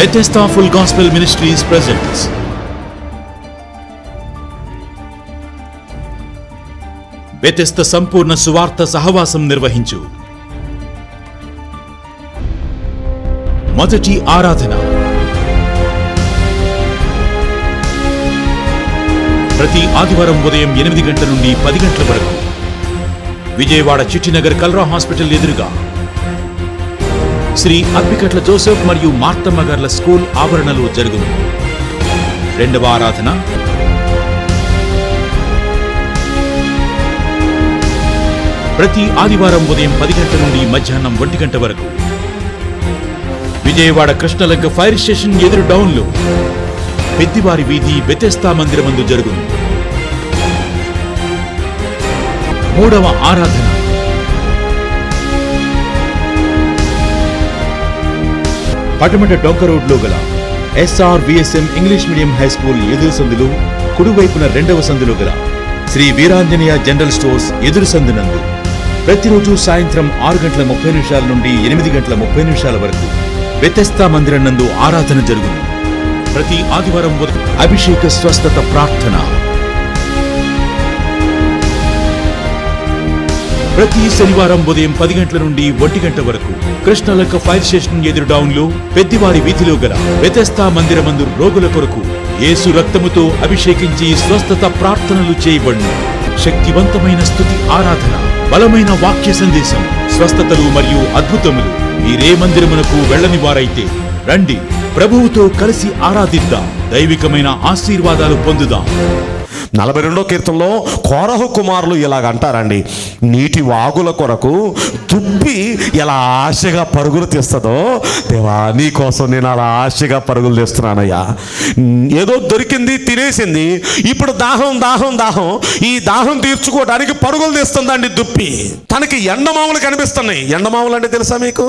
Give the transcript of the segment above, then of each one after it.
Bethesda Full Gospel Ministries presents. Bethesda సంపూర్ణ సువార్త సహవాసం నిర్వహించు మొదటి ఆరాధన ప్రతి ఆదివారం ఉదయం ఎనిమిది గంటల నుండి పది గంటల వరకు విజయవాడ చిట్టినగర్ కల్రా హాస్పిటల్ ఎదురుగా శ్రీ అబ్బికట్ల జోసెఫ్ మరియు మార్తమ్మ గార్ల స్కూల్ ఆవరణలో జరుగును. రెండవ ఆరాధన. ప్రతి ఆదివారం ఉదయం పది గంటల నుండి మధ్యాహ్నం ఒంటి గంట వరకు. విజయవాడ కృష్ణలంక ఫైర్ స్టేషన్ ఎదురు డౌన్లో. పెద్దివారి వీధి బెతెస్తా మందిరమందు జరుగును. మూడవ ఆరాధన. పటమట డొంక రోడ్లో గల SR VSM English medium high school ఎదురు సందులు కుడివైపున రెండవ సందులో గల శ్రీ వీరాంజనేయ జనరల్ స్టోర్స్ ఎదురు సందునందు ప్రతిరోజు సాయంత్రం ఆరు గంటల ముప్పై నిమిషాల నుండి ఎనిమిది గంటల ముప్పై నిమిషాల వరకు వ్యతస్థా మందిరం నందు ఆరాధన జరుగును. ప్రతి ఆదివారం ఉదయం అభిషేక స్వస్థత ప్రార్థన. ప్రతి శనివారం ఉదయం పది గంటల నుండి ఒంటి గంట వరకు కృష్ణలక్క ఫైర్ స్టేషన్ ఎదురు డౌన్లో పెద్దివారి వీధిలో గల వ్యతస్థా మందిరమందు రోగుల కొరకు యేసు రక్తముతో అభిషేకించి స్వస్థత ప్రార్థనలు చేయబడును. శక్తివంతమైన స్థుతి ఆరాధన బలమైన వాక్య సందేశం స్వస్థతలు మరియు అద్భుతములు మీరే మందిరమునకు వెళ్ళని వారైతే రండి ప్రభువుతో కలిసి ఆరాధిద్దాం దైవికమైన ఆశీర్వాదాలు పొందుదాం. నలభై రెండో కీర్తనలో కోరహు కుమారులు ఇలాగ అంటారండి నీటి వాగుల కొరకు దుబ్బి ఎలా ఆశగా పరుగులు తీస్తుందో దేవా నీ కోసం నేను అలా ఆశగా పరుగులు తీస్తున్నానయ్యా. ఏదో దొరికింది తినేసింది ఇప్పుడు దాహం దాహం దాహం ఈ దాహం తీర్చుకోవడానికి పరుగులు తీస్తుందండి దుప్పి. తనకి ఎండమామలు కనిపిస్తున్నాయి. ఎండమామలు అంటే తెలుసా మీకు?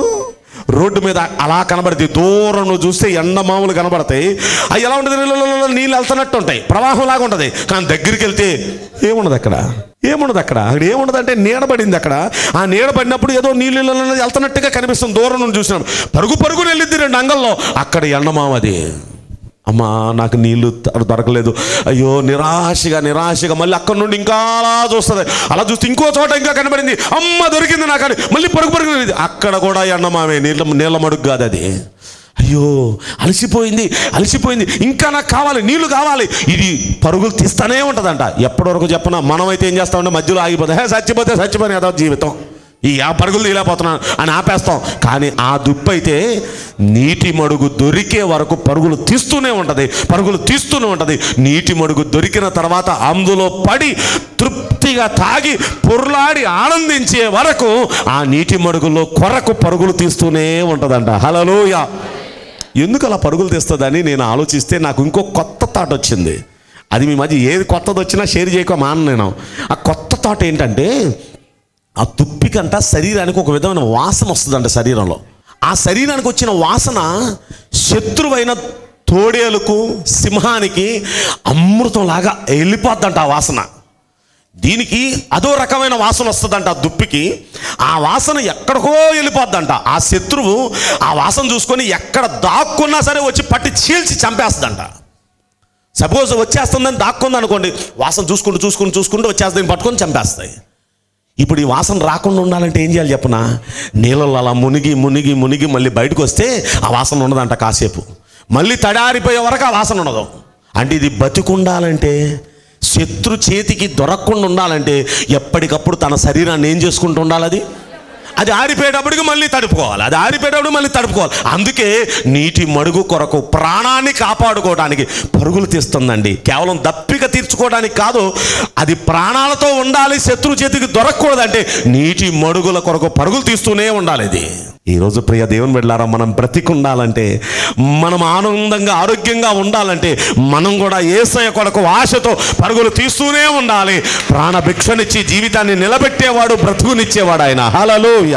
రోడ్డు మీద అలా కనబడతాయి దూరం నువ్వు చూస్తే ఎండమాములు కనబడతాయి అవి ఎలా ఉంటుంది నీళ్ళు వెళ్తున్నట్టు ఉంటాయి ప్రవాహం లాగా ఉంటుంది కానీ దగ్గరికి వెళ్తే ఏముండదు అక్కడ ఏముండదు అక్కడ అక్కడ ఏముండదు అంటే నీడ పడింది అక్కడ ఆ నీడబడినప్పుడు ఏదో నీళ్ళు వెళ్తున్నట్టుగా కనిపిస్తుంది దూరం నుండి చూసినాం పరుగు పరుగుని వెళ్ళిద్ది రెండు అంగల్లో అక్కడ ఎండమామది అమ్మా నాకు నీళ్ళు దొరకలేదు. అయ్యో నిరాశగా నిరాశగా మళ్ళీ అక్కడ నుండి ఇంకా అలా చూస్తుంది. అలా చూస్తే ఇంకో చోట ఇంకా కనబడింది. అమ్మ దొరికింది నాకు అని మళ్ళీ పరుగు పరుగు అక్కడ కూడా ఎండమామే నీళ్ళ నీళ్ళ మడుగు కాదు అది. అయ్యో అలసిపోయింది అలసిపోయింది. ఇంకా నాకు కావాలి నీళ్ళు కావాలి. ఇది పరుగులు తీస్తానే ఉంటుందంట. ఎప్పటివరకు చెప్పనా? మనమైతే ఏం చేస్తామంటే మధ్యలో ఆగిపోతాం. హే చచ్చిపోతే చచ్చిపోయిన ఏదో జీవితం. ఈ ఆ పరుగులు తీలేకపోతున్నాను అని ఆపేస్తాం. కానీ ఆ దుప్పు అయితే నీటి మడుగు దొరికే వరకు పరుగులు తీస్తూనే ఉంటుంది. పరుగులు తీస్తూనే ఉంటుంది. నీటి మడుగు దొరికిన తర్వాత అందులో పడి తృప్తిగా తాగి పొర్లాడి ఆనందించే వరకు ఆ నీటి మడుగులో కొరకు పరుగులు తీస్తూనే ఉంటుందంట. హలలోయ ఎందుకు అలా పరుగులు తీస్తుందని నేను ఆలోచిస్తే నాకు ఇంకో కొత్త థాట్ వచ్చింది. అది మీ మధ్య ఏది కొత్తది వచ్చినా షేర్ చేయక మాన నేను. ఆ కొత్త థాట్ ఏంటంటే ఆ తుప్పికంట శరీరానికి ఒక విధమైన వాసన వస్తుందంట శరీరంలో. ఆ శరీరానికి వచ్చిన వాసన శత్రువైన తోడేలకు సింహానికి అమృతంలాగా వెళ్ళిపోద్దంట ఆ వాసన. దీనికి అదో రకమైన వాసన వస్తుందంట ఆ దుప్పికి. ఆ వాసన ఎక్కడికో వెళ్ళిపోద్దంట. ఆ శత్రువు ఆ వాసన చూసుకొని ఎక్కడ దాక్కున్నా సరే వచ్చి పట్టి చీల్చి చంపేస్తుందంట. సపోజ్ వచ్చేస్తుందని దాక్కుంది అనుకోండి వాసన చూసుకుంటూ చూసుకుంటూ చూసుకుంటూ వచ్చేస్తుంది పట్టుకొని చంపేస్తాయి. ఇప్పుడు ఈ వాసన రాకుండా ఉండాలంటే ఏం చేయాలి చెప్పనా? నీళ్ళలో అలా మునిగి మునిగి మునిగి మళ్ళీ బయటకు వస్తే ఆ వాసన ఉండదంట కాసేపు. మళ్ళీ తడారిపోయే వరకు ఆ వాసన ఉండదు. అంటే ఇది బతికుండాలంటే శత్రు చేతికి దొరకకుండా ఉండాలంటే ఎప్పటికప్పుడు తన శరీరాన్ని ఏం చేసుకుంటూ ఉండాలి అది? అది ఆరిపోయేటప్పటికి మళ్ళీ తడుపుకోవాలి. అది ఆరిపోయేటప్పుడు మళ్ళీ తడుపుకోవాలి. అందుకే నీటి మడుగు కొరకు ప్రాణాన్ని కాపాడుకోవడానికి పరుగులు తీస్తుందండి. కేవలం దప్పిక తీర్చుకోవడానికి కాదు అది ప్రాణాలతో ఉండాలి శత్రు చేతికి దొరకకూడదంటే నీటి మడుగుల కొరకు పరుగులు తీస్తూనే ఉండాలి ఇది. ఈరోజు ప్రియ దేవుని బిడ్డారా మనం బ్రతికుండాలంటే మనం ఆనందంగా ఆరోగ్యంగా ఉండాలంటే మనం కూడా ఏసయ కొరకు ఆశతో పరుగులు తీస్తూనే ఉండాలి. ప్రాణ భిక్షనిచ్చి జీవితాన్ని నిలబెట్టేవాడు బ్రతుకునిచ్చేవాడు ఆయన. హలలోయ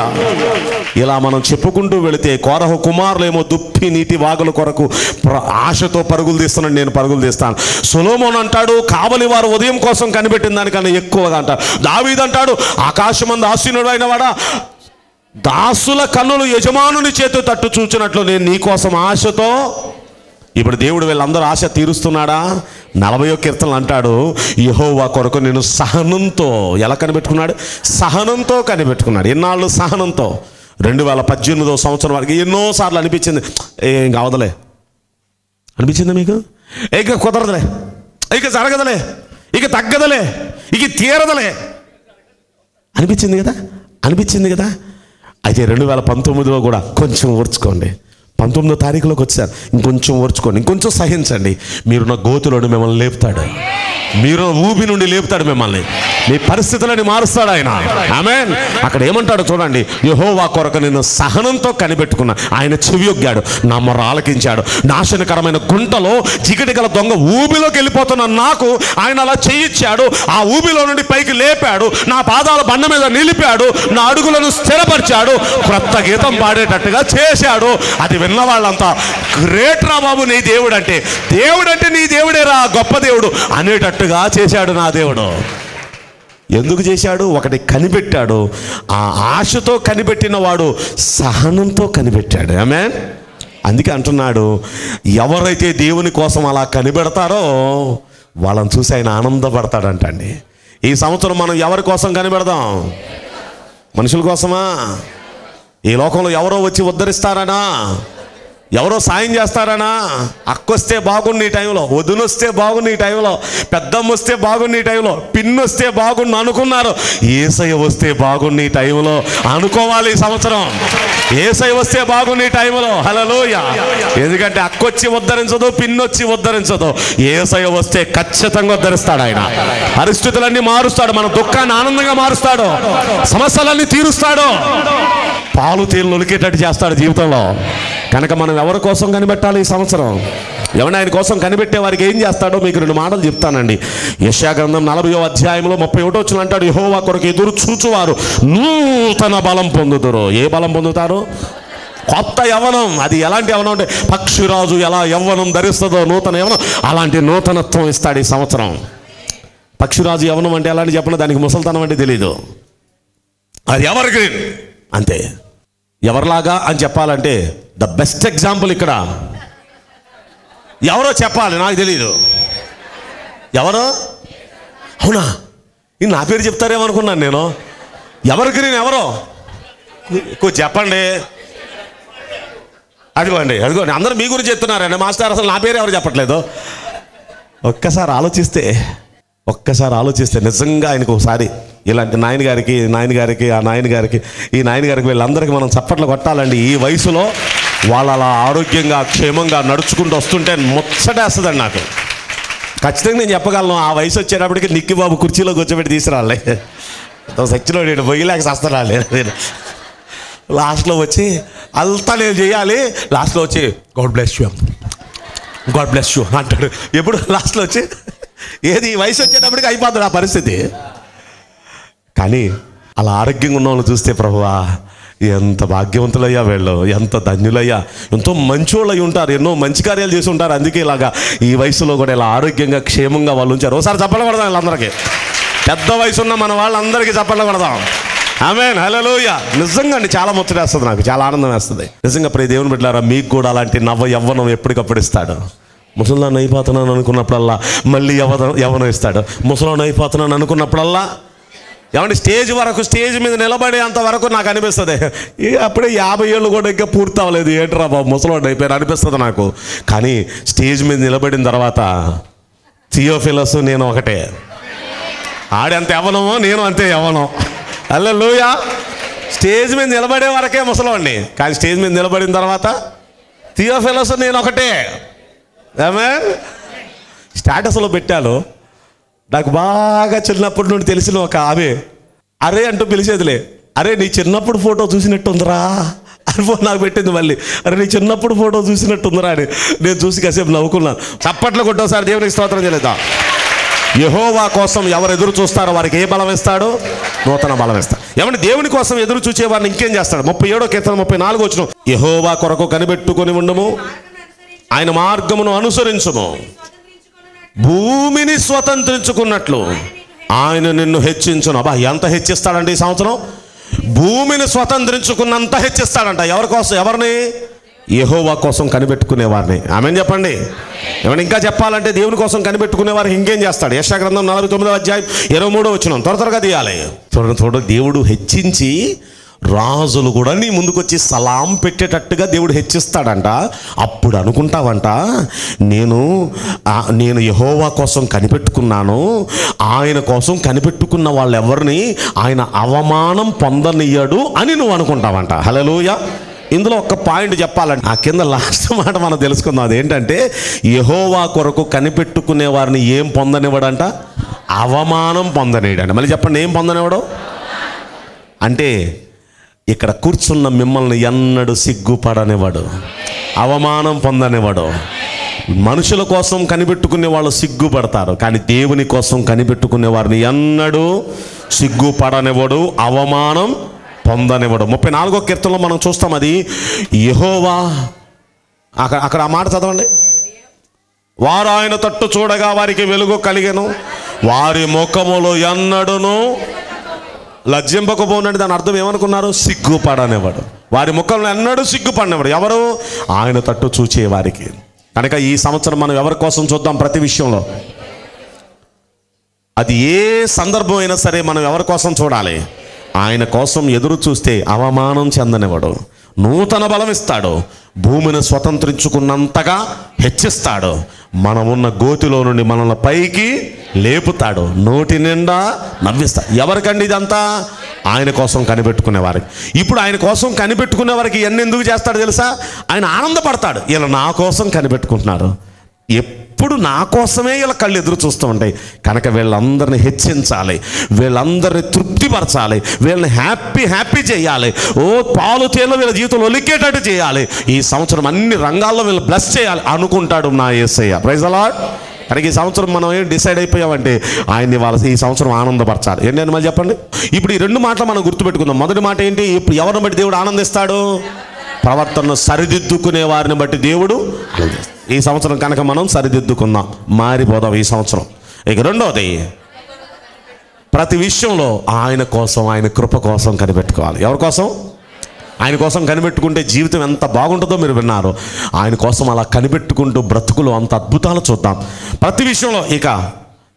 ఇలా మనం చెప్పుకుంటూ వెళితే కోరహ కుమారులేమో దుప్పి నీటి వాగుల కొరకు ఆశతో పరుగులు తీస్తున్నాడు నేను పరుగులు తీస్తాను. సులోమోన్ అంటాడు కావలి వారు ఉదయం కోసం కనిపెట్టిన దానికన్నా ఎక్కువగా అంటాడు. దావీదంటాడు ఆకాశమందు ఆశీనుడు అయిన వాడా దాసుల కన్నులు యజమానుని చేతి తట్టు చూచినట్లు నేను నీకోసం ఆశతో ఇప్పుడు దేవుడు వీళ్ళందరూ ఆశ తీరుస్తున్నాడా? నలభయో కీర్తనలు అంటాడు యహోవా కొరకు నేను సహనంతో ఎలా కనిపెట్టుకున్నాడు? సహనంతో కనిపెట్టుకున్నాడు. ఎన్నాళ్ళు సహనంతో. రెండు వేల పద్దెనిమిదో సంవత్సరం వరకు ఎన్నోసార్లు అనిపించింది. ఏం కావదలే. అనిపించిందా మీకు? ఇక కుదరదులే. ఇక జరగదులే. ఇక తగ్గదులే. ఇక తీరదలే. అనిపించింది కదా? అనిపించింది కదా? అయితే రెండు వేల పంతొమ్మిదిలో కూడా కొంచెం ఓర్చుకోండి పంతొమ్మిదో తారీఖులోకి వచ్చారు. ఇంకొంచెం ఓర్చుకోండి. ఇంకొంచెం సహించండి. మీరు నా గోతులోని మిమ్మల్ని లేపుతాడు. మీరు ఊబి నుండి లేపుతాడు మిమ్మల్ని. మీ పరిస్థితులని మారుస్తాడు ఆయన. ఆమెన్. అక్కడ ఏమంటాడు చూడండి. యహోవా కొరకు నేను సహనంతో కనిపెట్టుకున్నా ఆయన చెవియొగ్గాడు. నా మొర ఆలకించాడు. నాశనకరమైన గుంటలో చికటి గల దొంగ ఊబిలోకి వెళ్ళిపోతున్న నాకు ఆయన అలా చేయించాడు ఆ ఊబిలో నుండి పైకి లేపాడు. నా పాదాల బండ మీద నిలిపాడు. నా అడుగులను స్థిరపరిచాడు. క్రొత్త గీతం పాడేటట్టుగా చేశాడు. అది విన్న వాళ్ళంతా గ్రేట్ రా బాబు నీ దేవుడు అంటే దేవుడు అంటే నీ దేవుడేరా గొప్ప దేవుడు అనేటట్టుగా చేశాడు నా దేవుడు. ఎందుకు చేశాడు? ఒకటి కనిపెట్టాడు. ఆ ఆశతో కనిపెట్టిన వాడు సహనంతో కనిపెట్టాడు. ఆమె అందుకే అంటున్నాడు ఎవరైతే దేవుని కోసం అలా కనిపెడతారో వాళ్ళని చూసి ఆయన ఆనందపడతాడంటండి. ఈ సంవత్సరం మనం ఎవరి కోసం కనిపెడదాం? మనుషుల కోసమా? ఈ లోకంలో ఎవరో వచ్చి ఉద్ధరిస్తారనా? ఎవరో సాయం చేస్తారనా? అక్కొస్తే బాగుండు ఈ టైంలో వదినొస్తే బాగుండు ఈ టైంలో పెద్దమ్మ వస్తే బాగుంది ఈ టైంలో పిన్ వస్తే బాగుండు అనుకున్నారు. ఏసయ్య వస్తే బాగుండు ఈ టైంలో అనుకోవాలి ఈ సంవత్సరం. ఏసై వస్తే బాగుండు ఈ టైంలో. హలోయ ఎందుకంటే అక్కొచ్చి ఉద్ధరించదు పిన్నొచ్చి ఉద్ధరించదు. ఏసయ్య వస్తే ఖచ్చితంగా ఉద్ధరిస్తాడు ఆయన. పరిస్థితులన్నీ మారుస్తాడు మన దుఃఖాన్ని ఆనందంగా మారుస్తాడు సమస్యలన్నీ తీరుస్తాడు. పాలు తేలు నొలికేటట్టు చేస్తాడు జీవితంలో. కనుక మనం ఎవరి కోసం కనిపెట్టాలి ఈ సంవత్సరం? ఎవరిని ఆయన కోసం కనిపెట్టే వారికి ఏం చేస్తాడో మీకు రెండు మాటలు చెప్తానండి. యశాగ్రంథం నలభై నలభయో అధ్యాయంలో ముప్పై ఒకటో వచ్చిన అంటాడు యహోవా కొరకు ఎదురు చూచువారు నూతన బలం పొందుతారు ఏ బలం పొందుతారు? కొత్త యవనం. అది ఎలాంటి యవనం అంటే పక్షిరాజు ఎలా యవ్వనం ధరిస్తుందో నూతన యవనం. అలాంటి నూతనత్వం ఇస్తాడు ఈ సంవత్సరం. పక్షిరాజు యవనం అంటే ఎలాంటి చెప్పిన? దానికి ముసల్తనం అంటే తెలీదు. అది ఎవరి గ్రీన్ అంతే. ఎవరిలాగా అని చెప్పాలంటే ద బెస్ట్ ఎగ్జాంపుల్ ఇక్కడ. ఎవరో చెప్పాలి నాకు తెలియదు ఎవరో? అవునా? ఇది నా పేరు చెప్తారేమో అనుకున్నాను నేను. ఎవరికి నేను ఎవరో? ఎక్కువ చెప్పండి. అదిగోండి అదిగోండి. అందరూ మీ గురించి చెప్తున్నారండి. మాస్టర్ అసలు నా పేరు ఎవరు చెప్పట్లేదు? ఒక్కసారి ఆలోచిస్తే ఒక్కసారి ఆలోచిస్తే నిజంగా ఆయనకు ఒకసారి ఇలాంటి నాయనగారికి నాయనగారికి ఆ నాయనగారికి ఈ నాయనగారికి వీళ్ళందరికీ మనం చప్పట్లు కొట్టాలండి. ఈ వయసులో వాళ్ళు అలా ఆరోగ్యంగా క్షేమంగా నడుచుకుంటూ వస్తుంటే ముచ్చటేస్తుందండి నాకు. ఖచ్చితంగా నేను చెప్పగలను ఆ వయసు వచ్చేటప్పటికి నిక్కి బాబు కుర్చీలో కూర్చోబెట్టి తీసుకురాలే. సచ్చిలో నేను పొయ్యిలేక సస్తరాలే లాస్ట్లో వచ్చి అంతా నేను చేయాలి. లాస్ట్లో వచ్చి God bless you God bless you అంటాడు. ఎప్పుడు? లాస్ట్లో వచ్చి ఏది ఈ వయసు వచ్చేటప్పటికి అయిపోతుంది ఆ పరిస్థితి. కానీ అలా ఆరోగ్యంగా ఉన్న వాళ్ళు చూస్తే ప్రభువా ఎంత భాగ్యవంతులయ్యా వీళ్ళు ఎంత ధన్యులయ్యా. ఎంతో మంచోళ్ళు అయి ఉంటారు ఎన్నో మంచి కార్యాలు చేసి ఉంటారు. అందుకే ఇలాగా ఈ వయసులో కూడా ఇలా ఆరోగ్యంగా క్షేమంగా వాళ్ళు ఉంచారు. ఒకసారి చెప్పకూడదాం కొడదాం వీళ్ళందరికీ. పెద్ద వయసు ఉన్న మన వాళ్ళందరికీ చప్పట్లు కొడదాం. ఆమె హలోయ నిజంగా అండి చాలా ముచ్చట వేస్తుంది నాకు చాలా ఆనందం వేస్తుంది. నిజంగా ప్రతి దేవుని బిడ్డారా మీకు కూడా అలాంటి నవ్వ యవ్వనం ఎప్పటికప్పుడు ఇస్తాడు. ముసలాన్ని అయిపోతున్నాను అనుకున్నప్పుడల్లా మళ్ళీ యవ్వనం యవ్వనం ఇస్తాడు. ముసలాన్ని అయిపోతున్నాను అనుకున్నప్పుడల్లా ఏమంటే స్టేజ్ వరకు స్టేజ్ మీద నిలబడేంత వరకు నాకు అనిపిస్తుంది. అప్పుడే యాభై ఏళ్ళు కూడా ఇంకా పూర్తి అవ్వలేదు. ఏంట్రా బాబు ముసలోడు అయిపోయారు అనిపిస్తుంది నాకు. కానీ స్టేజ్ మీద నిలబడిన తర్వాత థియోఫిలస్ నేను ఒకటే. ఆడంత యవ్వనమో నేను అంతే ఎవను అల్లే లూయా స్టేజ్ మీద నిలబడే వరకే ముసలోండి కానీ స్టేజ్ మీద నిలబడిన తర్వాత థియోఫిలస్ నేను ఒకటే. ఏమే? స్టాటస్లో పెట్టాను నాకు బాగా చిన్నప్పటి నుండి తెలిసిన ఒక ఆమె. అరే అంటూ పిలిచేదిలే. అరే నీ చిన్నప్పుడు ఫోటో చూసినట్టుందిరా. అని ఫోన్ నాకు పెట్టింది మళ్ళీ. అరే నీ చిన్నప్పుడు ఫోటో చూసినట్టుందిరా అని నేను చూసి కాసేపు నవ్వుకున్నాను. చప్పట్లు కొట్టోసారి. దేవునికి స్తోత్రం చేయలేదా యహోవా కోసం ఎవరు ఎదురు చూస్తారో వారికి ఏ బలం ఇస్తాడో? నూతన బలం ఇస్తాడు. ఏమంటే దేవుని కోసం ఎదురు చూచే వారిని ఇంకేం చేస్తాడు? ముప్పై ఏడో కీర్తన ముప్పై నాలుగు వచ్చిన యహోవా కొరకు కనిపెట్టుకొని ఉండము. ఆయన మార్గమును అనుసరించము. భూమిని స్వతంత్రించుకున్నట్లు. ఆయన నిన్ను హెచ్చించును. అబ్బా ఎంత హెచ్చిస్తాడండి ఈ సంవత్సరం? భూమిని స్వతంత్రించుకున్నంత హెచ్చిస్తాడంట. ఎవరి కోసం? ఎవరిని? యహోవా కోసం కనిపెట్టుకునే వారిని చెప్పండి. ఏమైనా ఇంకా చెప్పాలంటే దేవుని కోసం కనిపెట్టుకునేవారు ఇంకేం చేస్తాడు? యశాగ్రంథం నలభై తొమ్మిదో అధ్యాయం ఇరవై మూడో వచ్చిన త్వర త్వరగా తీయాలి. చూడండి చూడండి దేవుడు హెచ్చించి రాజులు కూడా నీ ముందుకొచ్చి సలాం పెట్టేటట్టుగా దేవుడు హెచ్చిస్తాడంట. అప్పుడు అనుకుంటావంట నేను నేను యహోవా కోసం కనిపెట్టుకున్నాను ఆయన కోసం కనిపెట్టుకున్న వాళ్ళు ఎవరిని ఆయన అవమానం పొందనియ్యడు అని నువ్వు అనుకుంటావంట. హలోయ ఇందులో ఒక పాయింట్ చెప్పాలంటే ఆ కింద లాస్ట్ మాట మనం తెలుసుకుందాం. అదేంటంటే యహోవా కొరకు కనిపెట్టుకునే వారిని ఏం పొందనివ్వడంట? అవమానం పొందనేయడండి మళ్ళీ చెప్పండి ఏం పొందనివ్వడం? అంటే ఇక్కడ కూర్చున్న మిమ్మల్ని ఎన్నడు సిగ్గుపడనివాడు అవమానం పొందనివాడు మనుషుల కోసం కనిపెట్టుకునే వాళ్ళు సిగ్గుపడతారు. కానీ దేవుని కోసం కనిపెట్టుకునే వారిని ఎన్నడూ సిగ్గుపడనివ్వడు అవమానం పొందనివ్వడు. ముప్పై నాలుగో కీర్తనలో మనం చూస్తాం అది యహోవా అక్కడ అక్కడ ఆ మాట చదవండి. వారు ఆయన తట్టు చూడగా వారికి వెలుగు కలిగను. వారి ముఖములో ఎన్నడును లజ్జింపకపోనండి దాని అర్థం ఏమనుకున్నారు? సిగ్గుపడనేవాడు వారి ముఖంలో ఎన్నడూ సిగ్గుపడినవాడు ఎవరు? ఆయన తట్టు చూచే వారికి. కనుక ఈ సంవత్సరం మనం ఎవరి కోసం చూద్దాం ప్రతి విషయంలో? అది ఏ సందర్భం అయినా సరే మనం ఎవరి కోసం చూడాలి? ఆయన కోసం ఎదురు చూస్తే అవమానం చెందనివాడు నూతన బలం ఇస్తాడు భూమిని స్వతంత్రించుకున్నంతగా హెచ్చిస్తాడు. మనమున్న గోతిలో నుండి మనల్ని పైకి లేపుతాడు. నోటి నిండా నవ్విస్తాడు. ఎవరికండి ఇదంతా? ఆయన కోసం కనిపెట్టుకునే వారికి. ఇప్పుడు ఆయన కోసం కనిపెట్టుకునే వారికి ఎన్ని ఎందుకు చేస్తాడు తెలుసా? ఆయన ఆనందపడతాడు. ఇలా నా కోసం కనిపెట్టుకుంటున్నారు ఎప్పుడు నా కోసమే ఇలా కళ్ళు ఎదురు చూస్తూ ఉంటాయి. కనుక వీళ్ళందరిని హెచ్చించాలి. వీళ్ళందరిని తృప్తిపరచాలి. వీళ్ళని హ్యాపీ హ్యాపీ చేయాలి. ఓ పాలు తేలు వీళ్ళ జీవితంలో ఒలికేటట్టు చేయాలి. ఈ సంవత్సరం అన్ని రంగాల్లో వీళ్ళు బ్లెస్ చేయాలి అనుకుంటాడు నా ఏసయ్య. ప్రైజ్ అలా కనుక ఈ సంవత్సరం మనం ఏం డిసైడ్ అయిపోయామంటే ఆయన్ని వాళ్ళ ఈ సంవత్సరం ఆనందపరచాలి. ఏంటని మళ్ళీ చెప్పండి? ఇప్పుడు ఈ రెండు మాటలు మనం గుర్తుపెట్టుకుందాం. మొదటి మాట ఏంటి? ఇప్పుడు ఎవరిని బట్టి దేవుడు ఆనందిస్తాడు? ప్రవర్తనను సరిదిద్దుకునే వారిని బట్టి దేవుడు ఆనందిస్తాడు. ఈ సంవత్సరం కనుక మనం సరిదిద్దుకుందాం మారిపోదాం ఈ సంవత్సరం. ఇక రెండోది ప్రతి విషయంలో ఆయన కోసం ఆయన కృప కోసం కనిపెట్టుకోవాలి. ఎవరి కోసం? ఆయన కోసం కనిపెట్టుకుంటే జీవితం ఎంత బాగుంటుందో మీరు విన్నారు. ఆయన కోసం అలా కనిపెట్టుకుంటూ బ్రతుకులు అంత అద్భుతాలు చూద్దాం. ప్రతి విషయంలో ఇక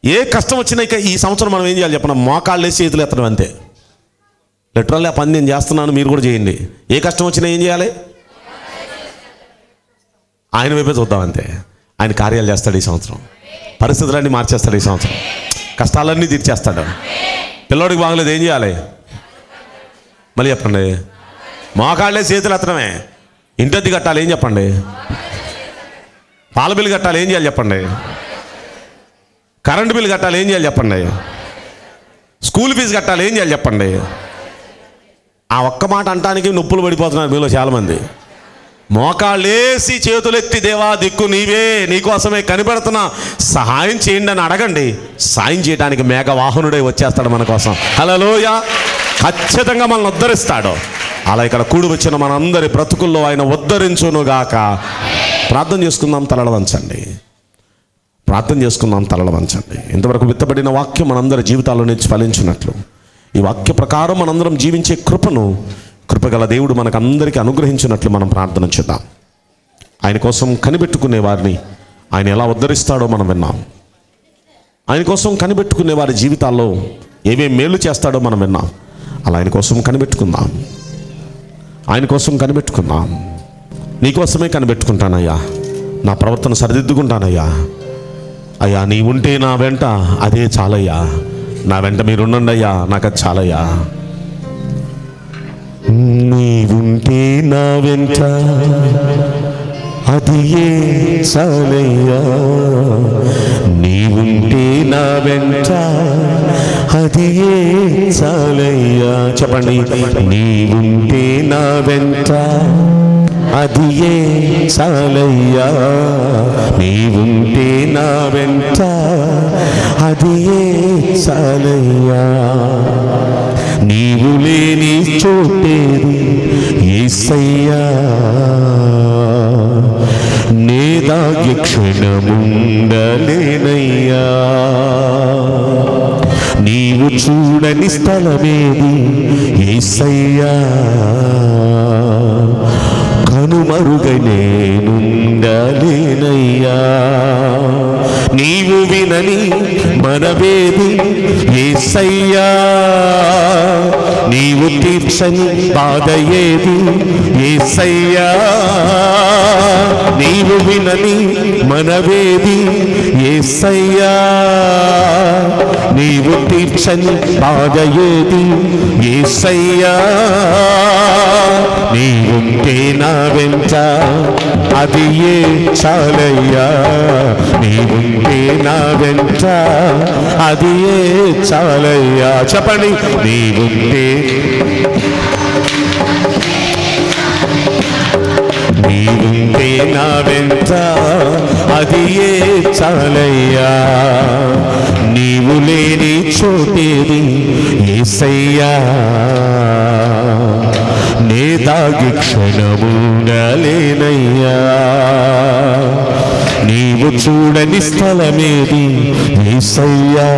ఏ కష్టం వచ్చినా ఇక ఈ సంవత్సరం మనం ఏం చేయాలి చెప్పిన? మోకాళ్ళు వేసి చేతులు ఎత్తడం అంతే. లిటరల్లీ ఆ పని నేను చేస్తున్నాను మీరు కూడా చేయండి. ఏ కష్టం వచ్చినా ఏం చేయాలి? ఆయన వైపే చూద్దాం అంతే. ఆయన కార్యాలు చేస్తాడు ఈ సంవత్సరం. పరిస్థితులన్నీ మార్చేస్తాడు ఈ సంవత్సరం. కష్టాలన్నీ తీర్చేస్తాడు. పిల్లోడికి బాగలేదు ఏం చేయాలి? మళ్ళీ చెప్పండి. మోకాళ్ళే చేతులు ఎత్తడమే. ఇంటద్ది కట్టాలి ఏం చెప్పండి? పాల బిల్లు కట్టాలి ఏం చేయాలి చెప్పండి? కరెంటు బిల్లు కట్టాలి ఏం చేయాలి చెప్పండి? స్కూల్ ఫీజు కట్టాలి ఏం చేయాలి చెప్పండి? ఆ ఒక్క మాట అంటానికి నొప్పులు పడిపోతున్నారు మీలో చాలామంది. మోకాళ్ళేసి చేతులెత్తి దేవా దిక్కు నీవే నీకోసమే కనిపెడుతున్నా. సహాయం చేయండి అని అడగండి. సాయం చేయడానికి మేఘవాహనుడే వచ్చేస్తాడు మన కోసం. హలోయ ఖచ్చితంగా మనల్ని ఉద్ధరిస్తాడు. అలా ఇక్కడ కూడి వచ్చిన మనందరి బ్రతుకుల్లో ఆయన ఉద్ధరించునుగాక. ప్రార్థన చేసుకుందాం తలల వంచండి. ప్రార్థన చేసుకుందాం తలల వంచండి. ఇంతవరకు విత్తబడిన వాక్యం మనందరి జీవితాల్లో నుంచి ఫలించినట్లు. ఈ వాక్య ప్రకారం మనందరం జీవించే కృపను కృపగల దేవుడు మనకందరికీ అనుగ్రహించినట్లు మనం ప్రార్థన చేద్దాం. ఆయన కోసం కనిపెట్టుకునే వారిని ఆయన ఎలా ఉద్ధరిస్తాడో మనం విన్నాం. ఆయన కోసం కనిపెట్టుకునే వారి జీవితాల్లో ఏమేమి మేలు చేస్తాడో మనం విన్నాం. అలా ఆయన కోసం కనిపెట్టుకుందాం. ఆయన కోసం కనిపెట్టుకుందాం. నీకోసమే కనిపెట్టుకుంటానయ్యా. నా ప్రవర్తన సరిదిద్దుకుంటానయ్యా. అయ్యా నీ ఉంటే నా వెంట అదే చాలయ్యా. నా వెంట మీరుండండి అయ్యా నాకు అది చాలయ్యా. నీవుంటే నా వెంట అది ఏ చాలయ్యా నీవుంటే నా వెంట అది ఏ చాలయ్యా చెప్పండి. నీవుంటే నా వెంట అది ఏ చాలయ్యా నీవుంటే నా వెంట. అది ఏ చాలయ్యా నీవు లేని చోటేది ఏసయ్యా. నేదాగి క్షణముండలేనయ్యా నీవు చూడని స్థలమేది ఏసయ్యా. కనుమరుగై నేనుండలేనయ్యా. నీవు వినని మనవేది ఏసయ్యా. నీవు తీర్చని బాధయేది ఏసయ్యా. నీవు వినని మనవేది ఏసయ్యా నీవు తీర్చని బాధ ఏది? ఏసయ్యా నీవుంటే నా వెంట అది ఏ చాలయ్యా? నీవుంటే నా వెంట అది ఏ చాలయ్యా? చెప్పండి నీవుంటే నీవుంటే నా వెంట అది ఏ చాలయ్యా? నీవు లేని చోటేది ఏసయ్యా. నే దాగి క్షణము లేనయ్యా. నీవు చూడని స్థలమేది ఏసయ్యా.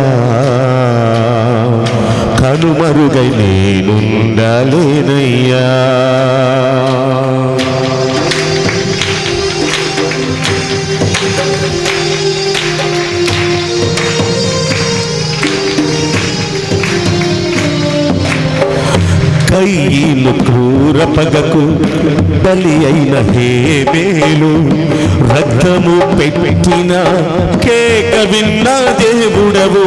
కనుమరుగై నేనుండలేనయ్యా. కయ్యిలు క్రూర పగకు బలి అయిన హేబేలు రక్తము పెట్టిన కేక విన్న దేవుడవు.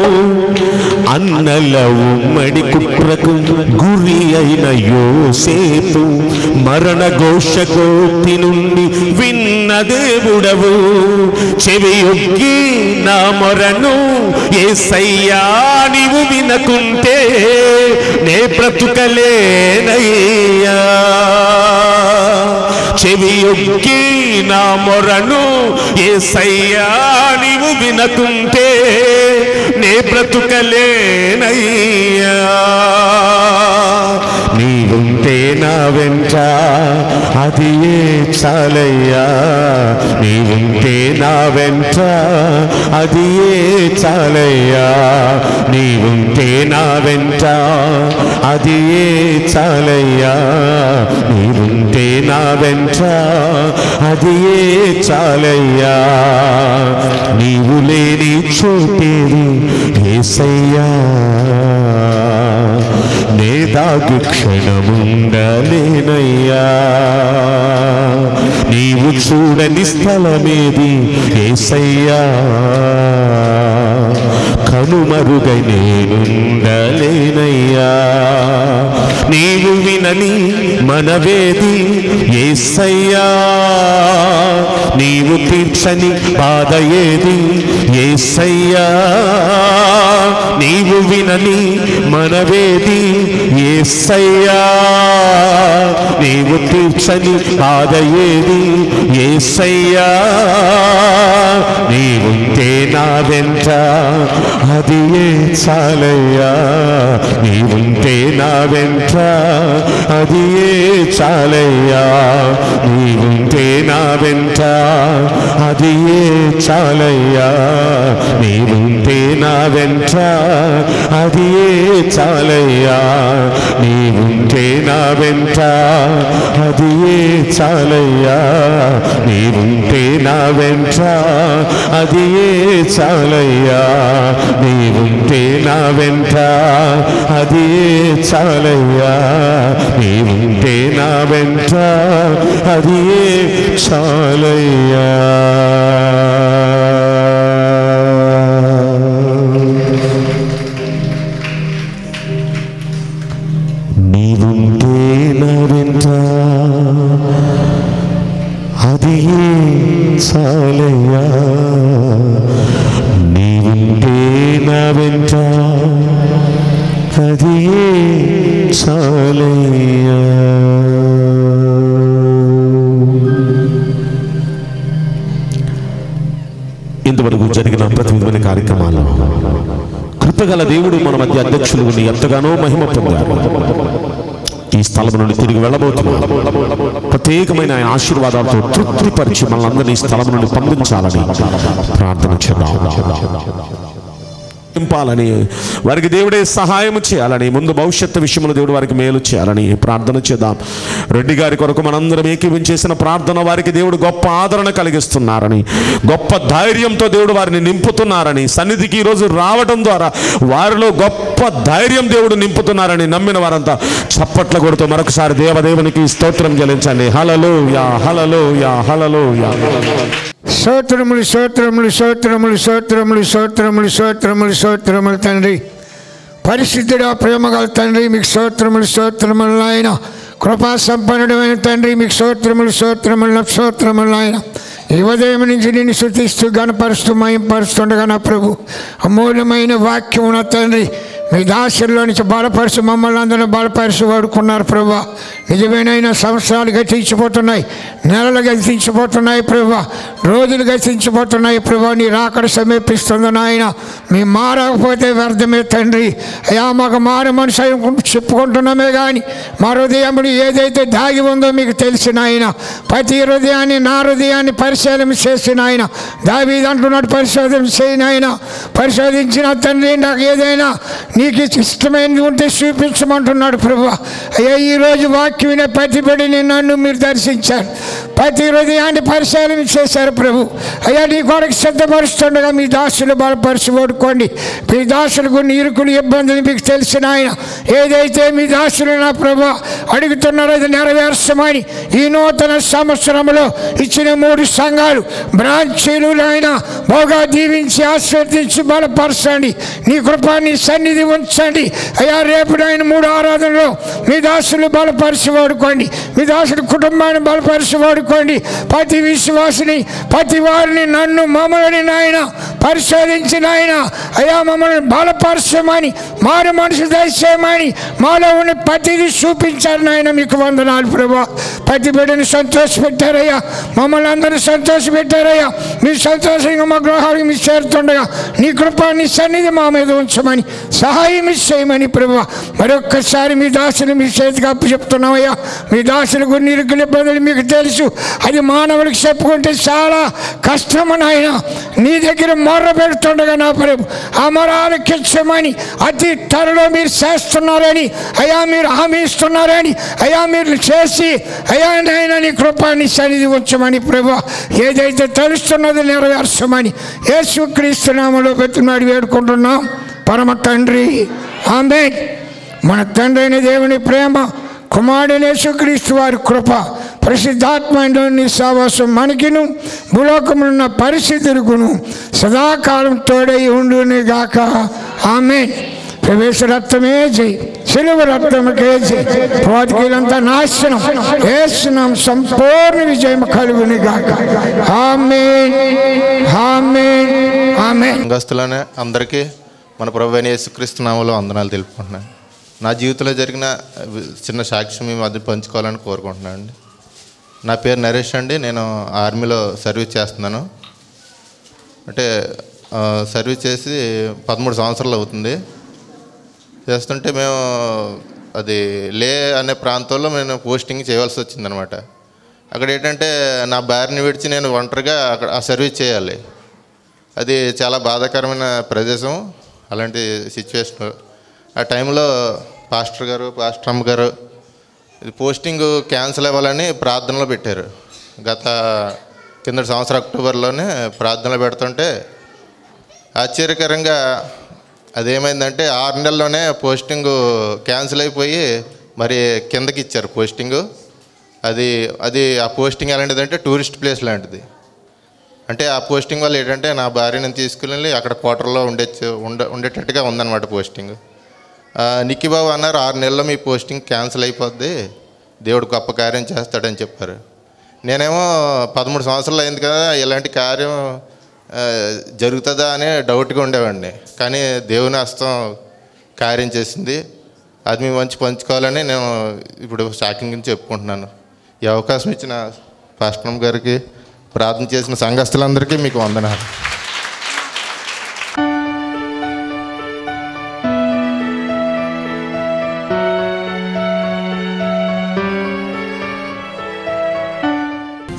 అన్నల ఉమ్మడి కుట్రకు గురి అయిన యోసేపు మరణ ఘోష కోటి నుండి విన్న ఉన్న దేవుడవు చెవియొగ్గి నా మొరను ఏ సయ్యా నీవు వినకుంటే నే బ్రతుకలేనయ్యా. చెవియొగ్గి నా మొరను ఏ సయ్యా నీవు వినకుంటే నే బ్రతుకలేనయ్యా. నీవుంటే నా వెంట అది ఏ చాలయ్యా. నీవుంటే నా వెంట అది ఏ చాలయ్యా. నీవుంటే నా వెంట అది ఏ చాలయ్యా. నీవుంటే నా వెంట అది ఏ చాలయ్యా. నీవు లేని చోటేది ఏసయ్యా నే దాగు క్షణముండలేనయ్యా. నీవు చూడని స్థలమేది ఏసయ్యా. కనుమరుగై నేనుండలేనయ్యా. నీవు వినని మనవేది ఏసయ్యా. నీవు తీర్చని బాధ ఏది ఏసయ్యా. నీవు వినని మనవేది ఏసయ్యా. నీవు తీర్చని బాధ ఏది ఏసయ్యా. నీవుంటే నా వెంట అదియే చాలయ్యా నీవుంటే నా వెంట అదియే చాలయ్యా నీవుంటే నా వెంట అదియే చాలయ్యా నీవుంటే నా వెంట అదియే చాలయ్యా నీవుంటే నా వెంట అదియే చాలయ్యా నీవుంటే నా వెంట అదియే చాలయ్యా నీవు తేనావెంట అది చాలయ్యా నీవు తేనావెంట అది చాలయ్యా చాలయ్యా చాలయ్యా ఇంతవరకు జరిగిన ప్రతి కార్యక్రమాలు కృతగల దేవుడు మన మధ్య అధ్యక్షులు ఎంతగానో మహిమ పొందారు. ఈ స్థలం నుండి తిరిగి వెళ్ళబోతున్నాం. ప్రత్యేకమైన ఆయన ఆశీర్వాదాలతో తృప్తిపరిచి మనందరినీ స్థలం నుండి పంపించాలని ప్రార్థన చేద్దాం. నింపాలని వారికి దేవుడే సహాయం చేయాలని ముందు భవిష్యత్తు విషయంలో దేవుడు వారికి మేలు చేయాలని ప్రార్థన చేద్దాం. రెడ్డి గారి కొరకు మనందరం ఏకీవించేసిన ప్రార్థన వారికి దేవుడు గొప్ప ఆదరణ కలిగిస్తున్నారని గొప్ప ధైర్యంతో దేవుడు వారిని నింపుతున్నారని సన్నిధికి ఈరోజు రావడం ద్వారా వారిలో గొప్ప ధైర్యం దేవుడు నింపుతున్నారని నమ్మిన వారంతా చప్పట్ల కొడుతూ మరొకసారి దేవదేవునికి స్తోత్రం చెల్లించండి. హలలు యా హలలు యా హలలు యా సోత్రములు సోత్రములు సోత్రములు సోత్రములు సోత్రములు సోత్రములు సోత్రములు తండ్రి. పరిశుద్ధుడా ప్రేమగల తండ్రి మీకు సోత్రములు సోత్రములు ఆయన కృపా సంపన్నుడమైన తండ్రి మీకు సోత్రములు సోత్రములు సోత్రములు ఆయన ఈ ఉదయం నుంచి నిన్ను శృతిస్తూ గణపరుస్తూ మయంపరుస్తుండగా నా ప్రభు అమూల్యమైన వాక్యం నా తండ్రి మీ దాసుల్లో నుంచి బలపరుచు మమ్మల్ని అందరూ బలపరుచు వాడుకున్నారు ప్రభా. నిజమేనైనా సంవత్సరాలు గతించిపోతున్నాయి నెలలు గతించిపోతున్నాయి ప్రభా. రోజులు గతించిపోతున్నాయి ప్రభా. నీ రాకడ సమీపిస్తుంది నాయన. మీ మారకపోతే వ్యర్థమే తండ్రి. అయా మాకు మారు మనసు చెప్పుకుంటున్నామే కానీ మా హృదయములు ఏదైతే దాగి ఉందో మీకు తెలిసిన ఆయన ప్రతి హృదయాన్ని నా హృదయాన్ని పరిశీలన చేసిన ఆయన దావి అంటున్నాడు పరిశోధన చేయని ఆయన పరిశోధించిన తండ్రి నాకు ఏదైనా నీకు ఇష్టమైనది ఉంటే చూపించమంటున్నాడు ప్రభు. అయ్యా ఈరోజు వాక్యం వినే పతిబడిని నన్ను మీరు దర్శించారు. ప్రతి హృదయాన్ని పరిశీలన చేశారు ప్రభు. అయ్యా నీ కొరకు సిద్ధపరుస్తుండగా మీ దాసులు బలపరిచి ఓడుకోండి. మీ దాసులకు ఇరుకులు ఇబ్బందులు మీకు తెలిసిన ఆయన ఏదైతే మీ దాసులు నా ప్రభు అడుగుతున్నారో అది నెరవేర్చమని ఈ నూతన సంవత్సరంలో ఇచ్చిన మూడు సంఘాలు బ్రాంచీలు ఆయన బాగా దీవించి ఆస్వాదించి బలపరచండి. నీ కృపాన్ని సన్నిధి ఉంచండి. అయ్యా రేపు ఆయన మూడు ఆరాధనలో. మీ దాసులు బలపరిచి వాడుకోండి. మీ దాసుడు కుటుంబాన్ని బలపరిచి వాడుకోండి. ప్రతి విశ్వాసిని ప్రతి వారిని నన్ను మమ్మల్ని నాయన పరిశోధించి నాయన. అయ్యా మమ్మల్ని బలపరచమని మారు మనసు దయచేయమని మాలో ఉన్న ప్రతిదీ చూపించారు నాయన మీకు వందనాలు ప్రభా. ప్రతి బిడ్డని సంతోషపెట్టారయ్యా. మమ్మల్ని అందరూ సంతోషపెట్టారయ్యా. మీ సంతోషంగా మా గృహాలకు మీరు చేరుతుండగా నీ కృప నీ సన్నిధి మా మీద ఉంచమని సహాయం చేయమని ప్రభు మరొక్కసారి మీ దాసులు మీ చేతికి అప్పు చెప్తున్నామయ్యా మీ దాసులకు నిరుకుల ఇబ్బందులు మీకు తెలుసు. అది మానవుడికి చెప్పుకుంటే చాలా కష్టము నాయన. నీ దగ్గర మొర్ర పెడుతుండగా నా ప్రభు ఆ అతి త్వరలో మీరు చేస్తున్నారని అయ్యా మీరు హామీ ఇస్తున్నారని అయ్యా మీరు చేసి అయ్యా నాయన నీ కృపాన్ని సన్నిధి ఉంచమని ప్రభు ఏదైతే తెలుస్తున్నదో నెరవేర్చమని యేసుక్రీస్తునామలో పెట్టున్నాడు వేడుకుంటున్నాం. పరమ తండ్రి. ఆమె మన తండ్రి అయిన దేవుని ప్రేమ కుమారుడైన యేసుక్రీస్తు వారి కృప పరిశుద్ధాత్మైన సావాసం మనకిను భూలోకములున్న పరిస్థితులకును సదాకాలం తోడై ఉండుని గాక ఆమె ప్రవేశ రక్తమే చేయి సిలువ రక్తముకే చేయి పోతికీలంతా నాశనం వేసినాం సంపూర్ణ విజయం కలుగుని గాక ఆమె ఆమె ఆమె అందరికీ మన ప్రభు అయిన యేసుక్రీస్తునామలో వందనాలు తెలుపుకుంటున్నాను. నా జీవితంలో జరిగిన చిన్న సాక్ష్యం మీ మధ్య పంచుకోవాలని కోరుకుంటున్నాను అండి నా పేరు నరేష్ అండి. నేను ఆర్మీలో సర్వీస్ చేస్తున్నాను. అంటే సర్వీస్ చేసి పదమూడు సంవత్సరాలు అవుతుంది. చేస్తుంటే మేము అది లే అనే ప్రాంతంలో నేను పోస్టింగ్ చేయవలసి వచ్చిందనమాట. అక్కడ ఏంటంటే నా భార్యని విడిచి నేను ఒంటరిగా అక్కడ ఆ సర్వీస్ చేయాలి. అది చాలా బాధాకరమైన ప్రదేశం. అలాంటి సిచ్యువేషన్ ఆ టైంలో పాస్టర్ గారు పాస్టర్ అమ్మ గారు పోస్టింగ్ క్యాన్సిల్ అవ్వాలని ప్రార్థనలో పెట్టారు. గత కింద సంవత్సరం అక్టోబర్లోనే ప్రార్థనలు పెడుతుంటే ఆశ్చర్యకరంగా అదేమైందంటే ఆరు నెలల్లోనే పోస్టింగ్ క్యాన్సిల్ అయిపోయి మరి కిందకి ఇచ్చారు పోస్టింగు అది అది ఆ పోస్టింగ్ ఎలాంటిదంటే టూరిస్ట్ ప్లేస్ లాంటిది. అంటే ఆ పోస్టింగ్ వల్ల ఏంటంటే నా భార్యని తీసుకుని అక్కడ క్వార్టర్లో ఉండే ఉండ ఉండేటట్టుగా ఉందన్నమాట పోస్టింగ్ నిక్కిబాబు బాబు అన్నారు ఆరు నెలల్లో మీ పోస్టింగ్ క్యాన్సిల్ అయిపోద్ది. దేవుడు గొప్ప కార్యం చేస్తాడని చెప్పారు. నేనేమో పదమూడు సంవత్సరాలు అయింది కదా ఇలాంటి కార్యం జరుగుతుందా అని డౌట్గా ఉండేవాడిని. కానీ దేవుని హస్తం కార్యం చేసింది. అది మీ మంచి పంచుకోవాలని నేను ఇప్పుడు షాకింగ్ గురించి చెప్పుకుంటున్నాను. ఈ అవకాశం ఇచ్చిన పాస్టమ్ గారికి ప్రార్థన చేసిన సంఘస్థులందరికీ మీకు వందనాలు.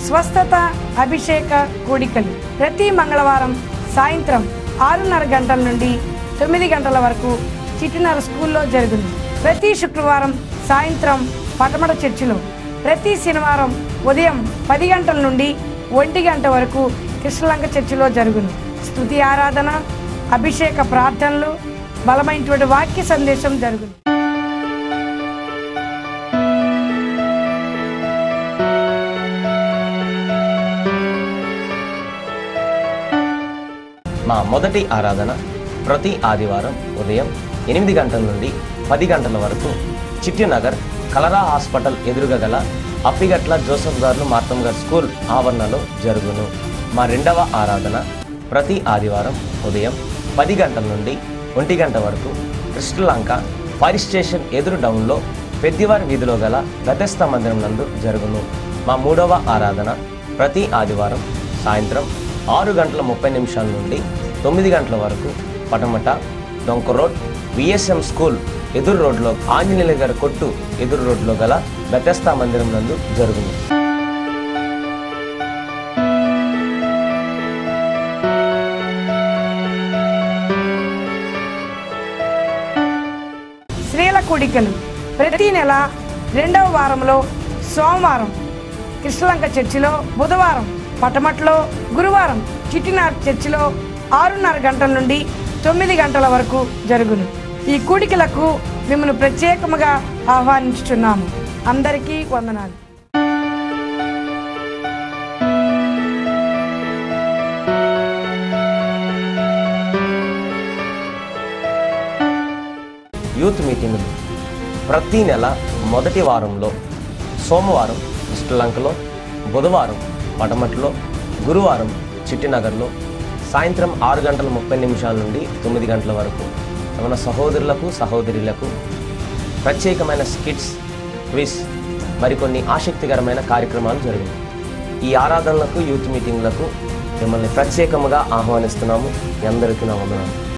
స్వస్థత అభిషేక కోడికలు ప్రతి మంగళవారం సాయంత్రం ఆరున్నర గంటల నుండి తొమ్మిది గంటల వరకు చిట్టినర స్కూల్లో జరుగును. ప్రతి శుక్రవారం సాయంత్రం పటమట చర్చిలో ప్రతి శనివారం ఉదయం పది గంటల నుండి ఒంటి గంట వరకు కృష్ణలంక చర్చిలో జరుగును. స్తుతి ఆరాధన అభిషేక ప్రార్థనలు బలమైనటువంటి వాక్య సందేశం జరుగును. మా మొదటి ఆరాధన ప్రతి ఆదివారం ఉదయం ఎనిమిది గంటల నుండి పది గంటల వరకు చిట్టినగర్ కలరా హాస్పిటల్ ఎదురుగా గల అప్పిగట్ల జోసఫ్ గారు మార్తం గారి స్కూల్ ఆవరణలో జరుగును. మా రెండవ ఆరాధన ప్రతి ఆదివారం ఉదయం పది గంటల నుండి ఒంటి గంట వరకు కృష్ణలంక ఫైర్ స్టేషన్ ఎదురు డౌన్లో పెద్దివారి వీధిలో గల గతస్థ మందిరం నందు జరుగును. మా మూడవ ఆరాధన ప్రతి ఆదివారం సాయంత్రం ఆరు గంటల ముప్పై నిమిషాల నుండి తొమ్మిది గంటల వరకు పటమట డొంక రోడ్ విఎస్ఎం స్కూల్ ఎదురు రోడ్లో ఆంజనేయుల గారి కొట్టు ఎదురు రోడ్లో గల బెతెస్తా మందిరం నందు జరుగును. స్త్రీల కూడికలు. ప్రతి నెల రెండవ వారంలో సోమవారం కృష్ణలంక చర్చిలో బుధవారం పటమట్లో గురువారం చిట్టినార్ చర్చిలో ఆరున్నర గంటల నుండి తొమ్మిది గంటల వరకు జరుగును. ఈ కూడికలకు మిమ్మల్ని ప్రత్యేకముగా ఆహ్వానించుచున్నాము. అందరికీ వందనాలు. యూత్ మీటింగ్ ప్రతి నెల మొదటి వారంలో సోమవారం శ్రీలంకలో బుధవారం పడమట్లో గురువారం చిట్టినగర్లో సాయంత్రం ఆరు గంటల ముప్పై నిమిషాల నుండి తొమ్మిది గంటల వరకు. మన సహోదరులకు సహోదరులకు ప్రత్యేకమైన స్కిట్స్ క్విజ్ మరికొన్ని ఆసక్తికరమైన కార్యక్రమాలు జరిగాయి ఈ ఆరాధనలకు యూత్ మీటింగ్లకు మిమ్మల్ని ప్రత్యేకముగా ఆహ్వానిస్తున్నాము. మీ అందరికీ నా వందనాలు.